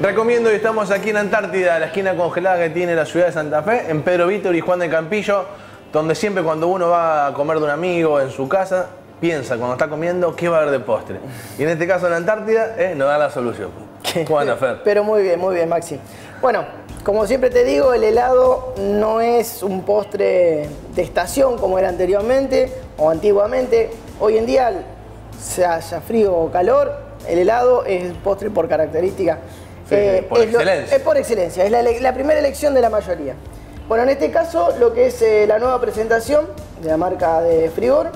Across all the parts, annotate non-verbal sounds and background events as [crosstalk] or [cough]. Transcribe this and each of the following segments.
Recomiendo y estamos aquí en Antártida, la esquina congelada que tiene la ciudad de Santa Fe, en Pedro Víctor y Juan de Campillo, donde siempre cuando uno va a comer de un amigo en su casa, piensa cuando está comiendo qué va a haber de postre. Y en este caso en la Antártida, eh, nos da la solución. ¿Cómo anda, Fer? Pero muy bien, muy bien, Maxi. Bueno, como siempre te digo, el helado no es un postre de estación como era anteriormente o antiguamente. Hoy en día, sea haya frío o calor, el helado es postre por característica. Sí, por es lo- excelencia. es por excelencia, es la primera elección de la mayoría. Bueno, en este caso, lo que es eh, la nueva presentación de la marca de Frigor,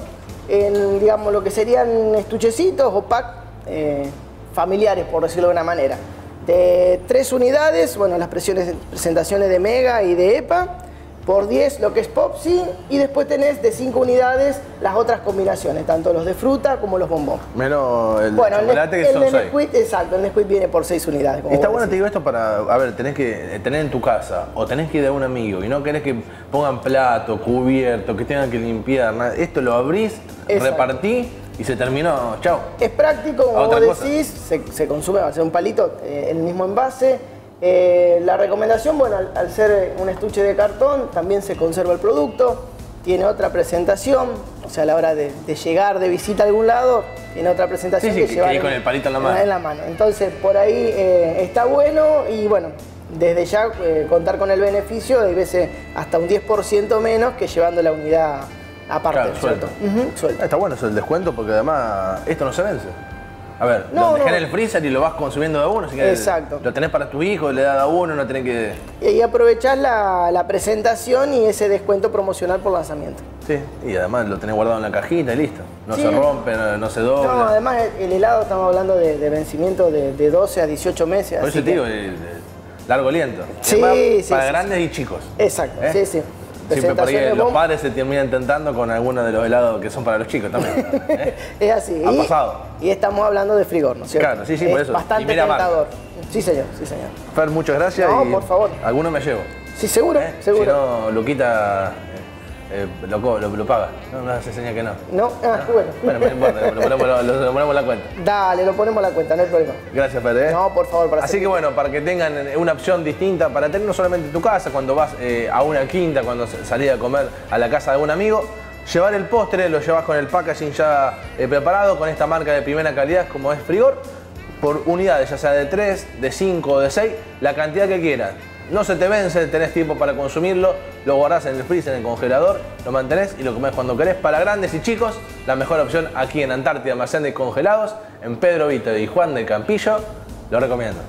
en digamos lo que serían estuchecitos o pack eh, familiares, por decirlo de una manera. De tres unidades, bueno, las presiones, presentaciones de Mega y de EPA, por 10 lo que es Popsi, y después tenés de 5 unidades las otras combinaciones, tanto los de fruta como los bombón. Menos el Bueno, el, chocolate que el son de seis. Nesquik, exacto, el Nesquik viene por 6 unidades. Está bueno, te digo esto para, a ver, tenés que tener en tu casa o tenés que ir a un amigo y no querés que pongan plato, cubierto, que tengan que limpiar, nada. Esto lo abrís, Exacto. repartí y se terminó. Chao. Es práctico, como vos decís, se, se consume, va a ser un palito, eh, el mismo envase. Eh, la recomendación, bueno, al, al ser un estuche de cartón, también se conserva el producto, tiene otra presentación, o sea, a la hora de, de llegar de visita a algún lado, tiene otra presentación Sí, sí, que que- ir con el palito en la mano. En la mano. Entonces, por ahí eh, está bueno y bueno, desde ya eh, contar con el beneficio de veces hasta un 10% menos que llevando la unidad aparte. Suelto. Está bueno eso el descuento porque además esto no se vence. A ver, No, lo dejás no. en el freezer y lo vas consumiendo de uno. así que Exacto. Lo tenés para tu hijo, le das a uno, no tenés que. Y aprovechar la, la presentación y ese descuento promocional por lanzamiento. Sí, y además lo tenés guardado en la cajita y listo. No Sí. se rompe, no, no se dobla. No, además el- el helado estamos hablando de, de vencimiento de, de 12 a 18 meses. Por eso te digo, el- el largo aliento. Sí, Además, sí, Para sí, grandes y chicos. Exacto, ¿Eh? sí, sí. Siempre por ahí los padres se terminan tentando con algunos de los helados que son para los chicos también. ¿eh? [laughs] Es así. Ha y, pasado. y estamos hablando de frigor, ¿no es cierto? Claro, sí, sí, por eso. Bastante marca. tentador. Sí, señor, sí, señor. Fer, muchas gracias. No, y por favor. Alguno me llevo. Sí, seguro, ¿eh? seguro. Si no, Luquita eh, lo, lo, paga. No, no hace señal que no. No, ah, bueno. Bueno, no importa, lo ponemos, lo- ponemos la cuenta. Dale, lo ponemos la cuenta, no hay problema. Gracias, Fer. ¿eh? No, por favor, para Así que bueno, para que tengan una opción distinta, para tener no solamente en tu casa, cuando vas eh, a una quinta, cuando salís a comer a la casa de algún amigo, llevar el postre, lo llevas con el packaging ya preparado, con esta marca de primera calidad como es Frigor, por unidades, ya sea de 3, de 5 o de 6, la cantidad que quieras. No se te vence, tenés tiempo para consumirlo, lo guardás en el freezer, en el congelador, lo mantenés y lo comés cuando querés. Para grandes y chicos, la mejor opción aquí en Antártida, almacén de congelados, en Pedro Vito y Juan de Campillo, lo recomiendo.